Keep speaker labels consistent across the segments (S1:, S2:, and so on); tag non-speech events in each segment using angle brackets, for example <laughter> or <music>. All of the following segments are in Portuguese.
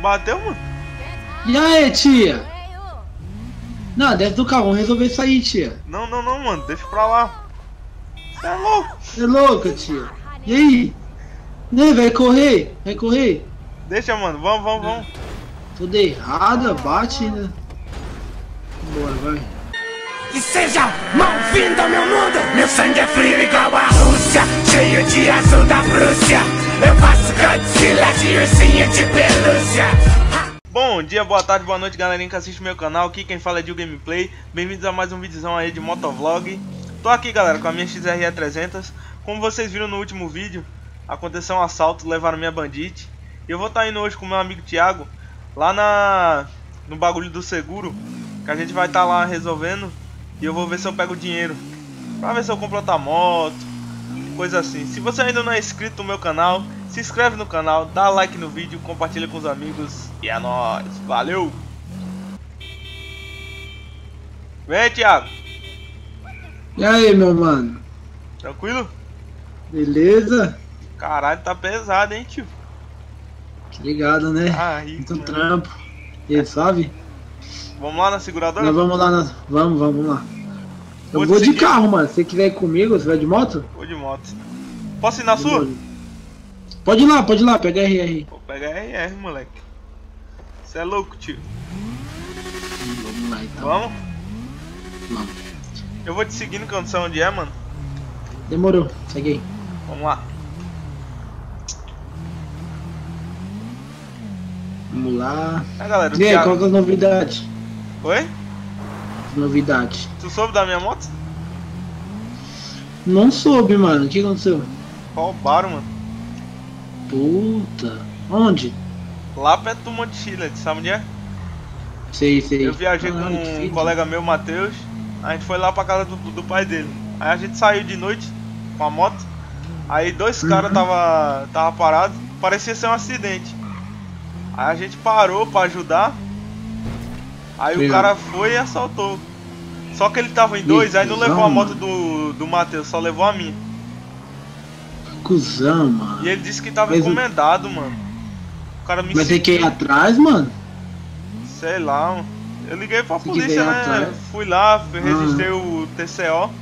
S1: Bateu, mano?
S2: E aí, tia? Não, desce do carro, vamos resolver isso aí, tia.
S1: Não, não, não, mano. Deixa pra lá. Você é louco?
S2: Você é louca, tia? E aí? Né, vai correr? Vai correr?
S1: Deixa, mano. Vamos, vamos, vamos.
S2: Tudo errada, bate, né? Bora, vai.
S3: E seja mal-vindo ao meu mundo Meu sangue é frio igual a Rússia Cheio de azul da Prússia
S1: Bom dia, boa tarde, boa noite galerinha que assiste meu canal Aqui quem fala é Dil Gameplay Bem-vindos a mais um vídeozão aí de motovlog Tô aqui galera com a minha XRE 300 Como vocês viram no último vídeo Aconteceu um assalto, levaram minha bandite E eu vou estar tá indo hoje com meu amigo Thiago Lá na... No bagulho do seguro Que a gente vai estar tá lá resolvendo e eu vou ver se eu pego dinheiro. Pra ver se eu compro outra moto. Coisa assim. Se você ainda não é inscrito no meu canal, se inscreve no canal, dá like no vídeo, compartilha com os amigos. E é nóis. Valeu! Vem, Thiago.
S2: E aí, meu mano?
S1: Tranquilo?
S2: Beleza?
S1: Caralho, tá pesado, hein, tio?
S2: Que ligado, né?
S1: Ah,
S2: Muito trampo. E aí, suave?
S1: Vamos lá na seguradora?
S2: Nós vamos lá, na... vamos, vamos lá. Eu vou de carro, mano. Se você quiser ir comigo, você vai de moto?
S1: Vou de moto. Posso ir na sua?
S2: Pode ir lá, pode ir lá, pega RR.
S1: Vou pegar RR, moleque. Você é louco, tio.
S2: Vamos lá então.
S1: Vamos?
S2: Vamos.
S1: Eu vou te seguindo que eu não sei onde é, mano.
S2: Demorou, segue aí.
S1: Vamos lá.
S2: Vamos lá.
S1: É, galera,
S2: e aí, Thiago... qual que é a novidade?
S1: Oi?
S2: Novidade.
S1: Tu soube da minha moto?
S2: Não soube, mano. O que aconteceu?
S1: Roubaram, mano.
S2: Puta. Onde?
S1: Lá perto do Monte Chile, sabe onde é?
S2: Sei, sei.
S1: Eu viajei Caralho, com um colega meu, Matheus. A gente foi lá pra casa do, do, pai dele. Aí a gente saiu de noite com a moto. Aí dois uhum. caras tava, tava parados. Parecia ser um acidente. Aí a gente parou pra ajudar. Aí o cara foi e assaltou. Só que ele tava em dois, aí não levou a moto do, do Matheus, só levou a minha.
S2: Cusão, mano.
S1: E ele disse que tava Mas encomendado, eu... mano. O cara me
S2: Mas tem que ir atrás, mano?
S1: Sei lá, mano. Eu liguei pra Se polícia, né? Atrás. Fui lá, registrei ah. o TCO.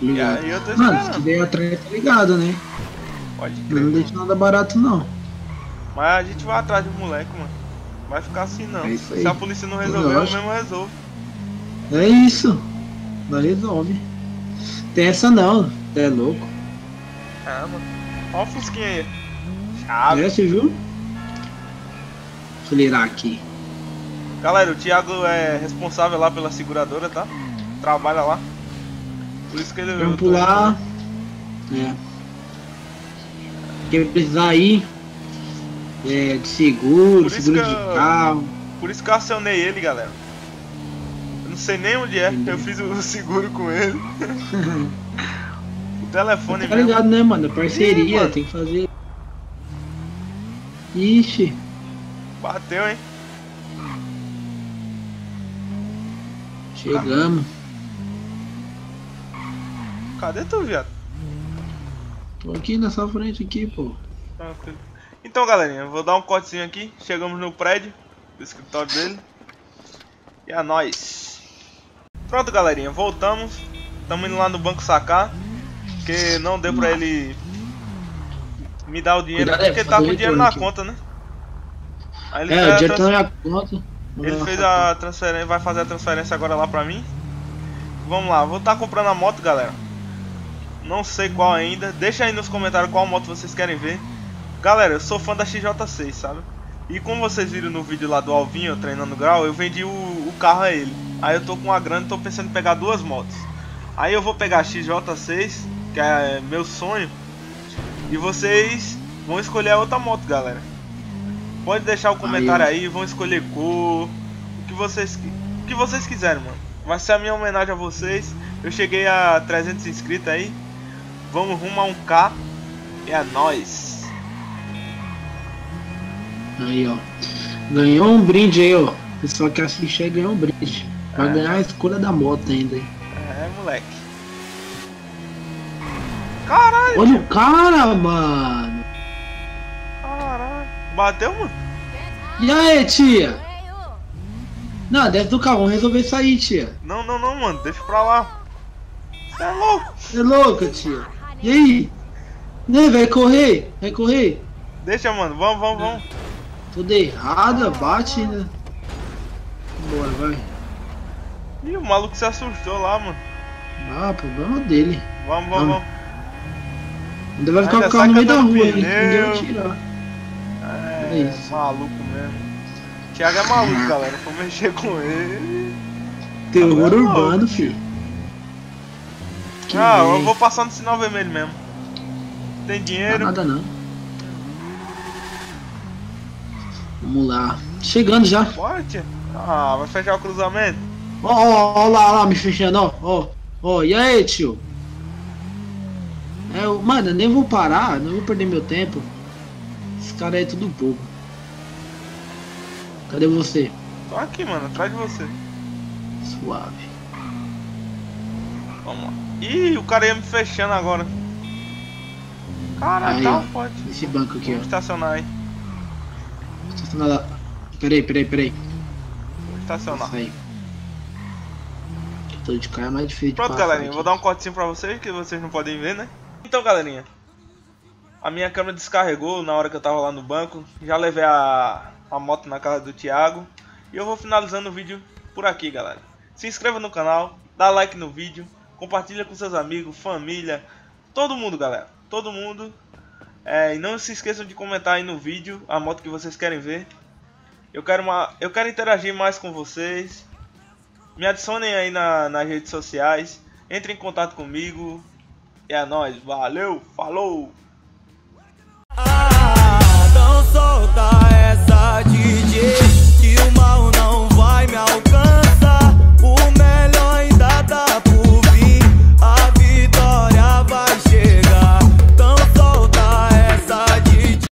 S2: E aí eu tô esperando. Mano, se quiser atrás, tá ligado, né?
S1: Pode crer.
S2: Não deixa nada barato, não.
S1: Mas a gente vai atrás do moleque, mano. Vai ficar assim não. É Se a polícia não resolver, eu mesmo resolvo.
S2: É isso. Não resolve. Tem essa não, é louco.
S1: Mano. Olha o Fusquinha aí. Chave.
S2: É, você viu? Acelerar aqui.
S1: Galera, o Thiago é responsável lá pela seguradora, tá? Trabalha lá. Por isso que ele.
S2: Vamos pular. É. Quem precisar ir, é, de seguro, seguro de eu, carro.
S1: Por isso que eu acionei ele, galera. Eu não sei nem onde é, Entendi. eu fiz o <laughs> seguro com ele. <laughs> telefone
S2: Tá ligado, né, mano? Parceria, Ih, mano. tem que fazer. Ixi.
S1: Bateu, hein?
S2: Chegamos.
S1: Cadê tu, viado?
S2: Tô aqui nessa frente aqui, pô.
S1: Tranquilo. Então, galerinha, vou dar um cortezinho aqui. Chegamos no prédio do escritório dele. E é nóis. Pronto, galerinha, voltamos. Estamos indo lá no banco sacar. Porque não deu pra ele me dar o dinheiro. Cuidado, porque ele tá com o dinheiro na aqui. conta, né?
S2: Aí ele é, o dinheiro tá na conta.
S1: Ele fez a transferência, vai fazer a transferência agora lá pra mim. Vamos lá, vou estar tá comprando a moto, galera. Não sei qual ainda. Deixa aí nos comentários qual moto vocês querem ver. Galera, eu sou fã da XJ6, sabe? E como vocês viram no vídeo lá do Alvinho treinando grau, eu vendi o, o carro a ele. Aí eu tô com uma grana e tô pensando em pegar duas motos. Aí eu vou pegar a XJ6, que é meu sonho. E vocês vão escolher a outra moto, galera. Pode deixar o comentário aí, aí vão escolher cor, o que vocês, o que vocês quiserem, mano. Vai ser a minha homenagem a vocês. Eu cheguei a 300 inscritos aí. Vamos rumo a um K. E é nóis.
S2: Aí, ó. Ganhou um brinde aí, ó. O pessoal que assiste aí ganhou um brinde. Vai é. ganhar a escolha da moto ainda.
S1: É, moleque.
S2: Olha o cara, mano!
S1: Caralho! Bateu, mano?
S2: E aí, tia? Não, desce do carro, vamos resolver isso aí, tia.
S1: Não, não, não, mano. Deixa pra lá. Você é louco?
S2: Você é louca, tia? E aí? Né, vai correr? Vai correr?
S1: Deixa, mano. Vamos, vamos, vamos.
S2: Tudo errada, bate, né? Bora, vai.
S1: Ih, o maluco se assustou lá, mano.
S2: Ah, problema dele.
S1: Vamos, vamos,
S2: Vamos.
S1: vamos.
S2: Ainda vai ficar o carro no meio da rua. Ninguém vai tirar.
S1: É,
S2: É isso.
S1: maluco mesmo. Thiago é maluco, galera. Vou mexer com ele.
S2: Terror
S1: Agora é
S2: urbano,
S1: louco,
S2: filho. Que
S1: ah, eu
S2: vem.
S1: vou passar no sinal vermelho mesmo. Tem
S2: Não
S1: dinheiro?
S2: nada não. Vamos lá. Chegando já.
S1: Tia. Ah, vai fechar o cruzamento?
S2: Ó, ó, ó lá, lá, me fechando, ó, ó. Ó, e aí, tio? É, eu- mano, eu nem vou parar, não vou perder meu tempo. Esse cara é tudo bobo. Cadê você?
S1: Tô aqui, mano, atrás de você.
S2: Suave.
S1: Vamos lá. Ih, o cara ia me fechando agora. Caralho, tá forte.
S2: Esse banco aqui,
S1: Vamos
S2: ó.
S1: estacionar aí.
S2: Estacionar lá. Peraí, peraí, peraí.
S1: Vou estacionar.
S2: Aí. Tô de cá é mais difícil
S1: Pronto, galerinha, vou dar um cortezinho pra vocês, que vocês não podem ver, né? Então, galerinha, a minha câmera descarregou na hora que eu tava lá no banco. Já levei a, a moto na casa do Thiago. E eu vou finalizando o vídeo por aqui, galera. Se inscreva no canal, dá like no vídeo, compartilha com seus amigos, família, todo mundo, galera. Todo mundo. É, e não se esqueçam de comentar aí no vídeo a moto que vocês querem ver. Eu quero, uma, eu quero interagir mais com vocês. Me adicionem aí na, nas redes sociais. Entre em contato comigo. É nóis, valeu, falou! Ah,